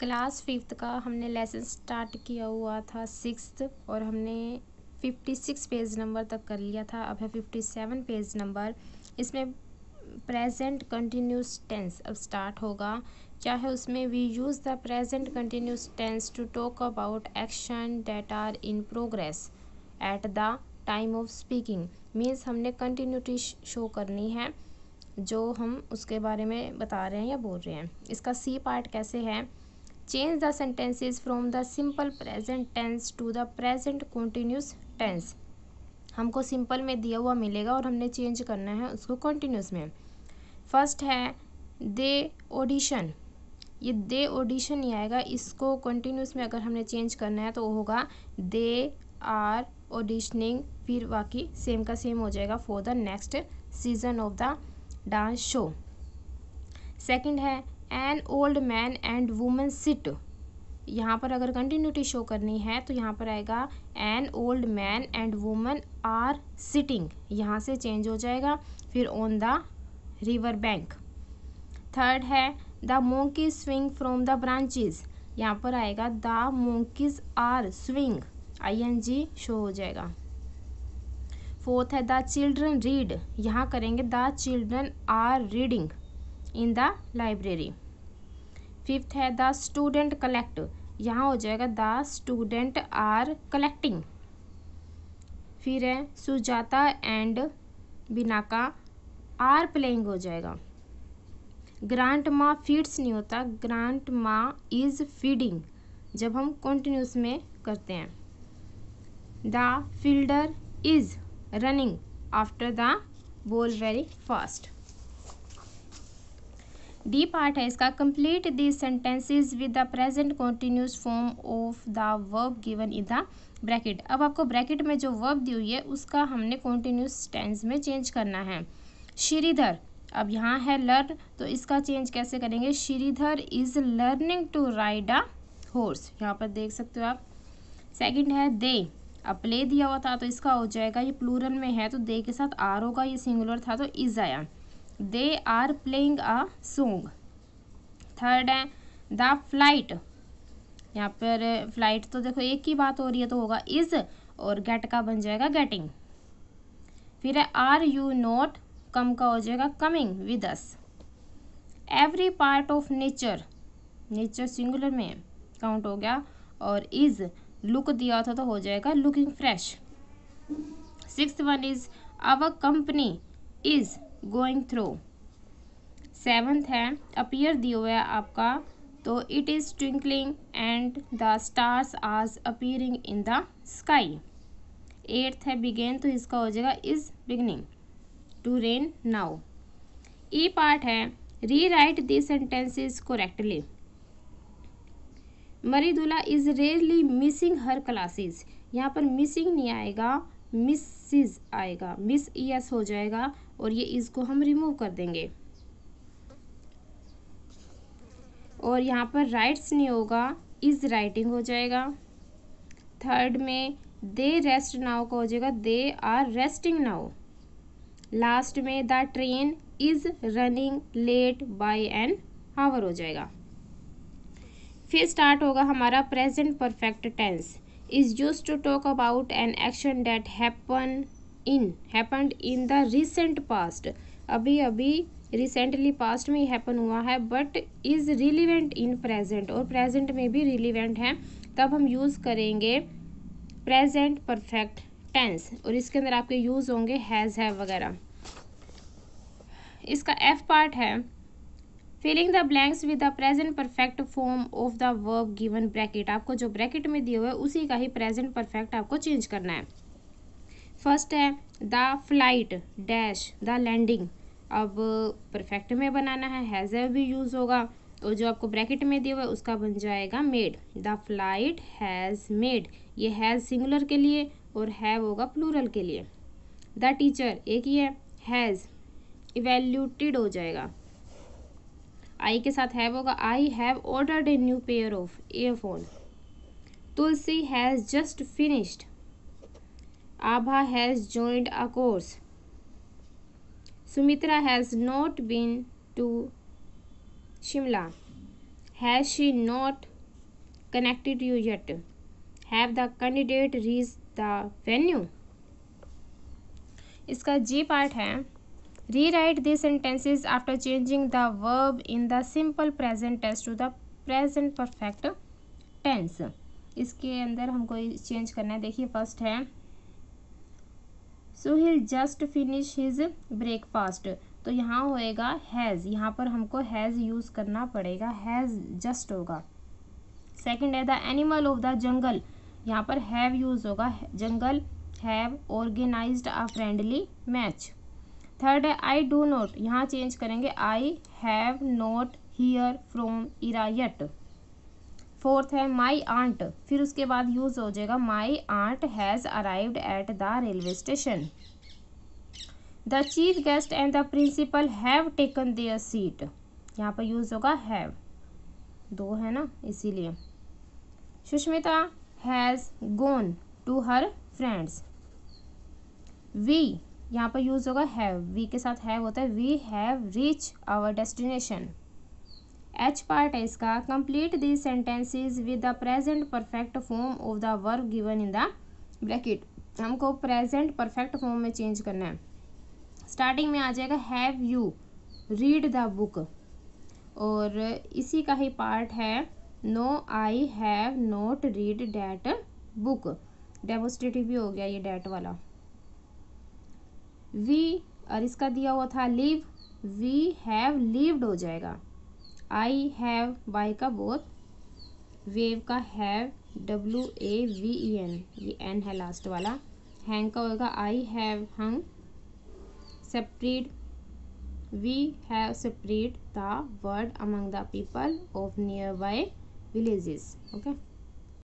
Class fifth का हमने lesson start किया हुआ था सिक्स और हमने फिफ्टी सिक्स पेज नंबर तक कर लिया था। अब है फिफ्टी सेवन पेज नंबर इसमें प्रेजेंट कंटिन्यूस टेंस अब स्टार्ट होगा। क्या है उसमें we use the present continuous tense to talk about action that are in progress at the time of speaking means हमने कंटिन्यूटी शो करनी है, जो हम उसके बारे में बता रहे हैं या बोल रहे हैं। इसका सी पार्ट कैसे है? Change the sentences from the simple present tense to the present continuous tense हमको सिंपल में दिया हुआ मिलेगा और हमने चेंज करना है उसको कंटिन्यूस में। फ़र्स्ट है, दे ऑडिशन ये दे ऑडिशन ही आएगा। इसको कंटिन्यूस में अगर हमने चेंज करना है तो वो होगा, दे आर ऑडिशनिंग फिर बाकी सेम का सेम हो जाएगा for the next season of the dance show second है an old man and women sit यहाँ पर अगर कंटिन्यूटी शो करनी है तो यहाँ पर आएगा an old man and women are sitting यहाँ से चेंज हो जाएगा, फिर on the river bank third है the monkeys swing from the branches यहाँ पर आएगा the monkeys are swing I N G show हो जाएगा. फोर्थ है द चिल्ड्रन रीड यहाँ करेंगे the children are reading in the library fifth है द स्टूडेंट कलेक्ट यहाँ हो जाएगा द स्टूडेंट आर कलेक्टिंग फिर है, Sujata and Binaka are playing हो जाएगा. ग्रांट माँ फीड्स नहीं होता ग्रांट माँ इज़ फीडिंग जब हम कंटिन्यूस में करते हैं. The fielder is running after the ball very fast D part है इसका complete the sentences with the present continuous form of the verb given in the bracket अब आपको ब्रैकेट में जो वर्ब दी हुई है, उसका हमने कॉन्टिन्यूस टेंस में चेंज करना है। श्रीधर, अब यहाँ है लर्न तो इसका चेंज कैसे करेंगे? Shridhar is learning to ride a horse यहाँ पर देख सकते हो आप। सेकंड है दे अब प्ले दिया हुआ था तो इसका हो जाएगा, ये प्लूरल में है तो दे के साथ आर होगा, ये सिंगुलर था तो इज़ आया। They are playing a song third है द फ़्लाइट यहाँ पर फ़्लाइट तो देखो एक ही बात हो रही है तो होगा इज़ और गेट का बन जाएगा गेटिंग फिर है आर यू नॉट कम का हो जाएगा coming with us every part of nature nature singular में काउंट हो गया और इज़ लुक दिया था तो हो जाएगा looking fresh six one is our company is going through seventh है अपियर दिया हुआ है आपका। तो it is twinkling and the stars आज appearing in the sky eighth है बिगेन तो इसका हो जाएगा is beginning to rain now E part है rewrite the sentences correctly Mridula is rarely missing her classes यहाँ पर मिसिंग नहीं आएगा मिसिज आएगा. मिस ई एस हो जाएगा. और ये इसको हम रिमूव कर देंगे। और यहाँ पर राइट्स नहीं होगा इज़ राइटिंग हो जाएगा। थर्ड में दे रेस्ट नाउ का हो जाएगा they are resting now last में the train is running late by an hour हो जाएगा। फिर स्टार्ट होगा हमारा present perfect tense is use to talk about an action that happen in happened in the recent past अभी अभी recently past में happen हुआ है but is relevant in present और प्रेजेंट में भी रिलीवेंट है। तब हम यूज़ करेंगे प्रेजेंट परफेक्ट टेंस और इसके अंदर आपके यूज़ होंगे हैज़ है वगैरह। इसका एफ़ पार्ट है। Filling the blanks with the present perfect form of the verb given bracket आपको जो ब्रैकेट में दिए हुए उसी का ही प्रेजेंट परफेक्ट आपको चेंज करना है। फ़र्स्ट है, the flight dash the landing. अब परफेक्ट में बनाना है, हैज़ भी यूज़ होगा। और जो आपको ब्रैकेट में दिया हुआ है, उसका बन जाएगा made. The flight has made. ये हैज़ सिंगुलर के लिए और हैव होगा प्लूरल के लिए। द टीचर, एक ही है, हैज़ इवेल्यूटेड हो जाएगा। आई के साथ हैव होगा, I have ordered a new pair of earphone. Tulsi has just finished. Abha has joined a course. Sumitra has not been to Shimla. Has she not connected you yet have the candidate reached the venue इसका जी part है rewrite the sentences after changing the verb in the simple present tense to the present perfect tense इसके अंदर हमको change करना है देखिए first है Sohil just finish his breakfast तो यहाँ होएगा हैज़ यहाँ पर हमको हैज़ यूज़ करना पड़ेगा. हैज़ जस्ट होगा. सेकंड है the animal of the jungle यहाँ पर हैव यूज़ होगा. Jungle have organized a friendly match third है आई डू नॉट यहाँ चेंज करेंगे. I have not hear from Ira yet fourth है माई आंट फिर उसके बाद यूज़ हो जाएगा my aunt has arrived at the railway station the chief guest and the principal have taken their seat यहाँ पर यूज़ होगा हैव दो है ना, इसीलिए. Sushmita has gone to her friends we यहाँ पर यूज़ होगा हैव वी के साथ हैव होता है we have reach our destination H part है इसका complete the sentences with the present perfect form of the verb given in the bracket हमको प्रेजेंट परफेक्ट फॉर्म में चेंज करना है। स्टार्टिंग में आ जाएगा have you read the book और इसी का ही पार्ट है no I have not read that book demonstrative भी हो गया ये डैट वाला। वी और इसका दिया हुआ था लिव वी हैव लिव्ड हो जाएगा। आई हैव बाई का बोथ वेव का have W A V E N ये एन है लास्ट वाला. हैंग का होगा I have hung separate we have separate the word among the people of nearby villages okay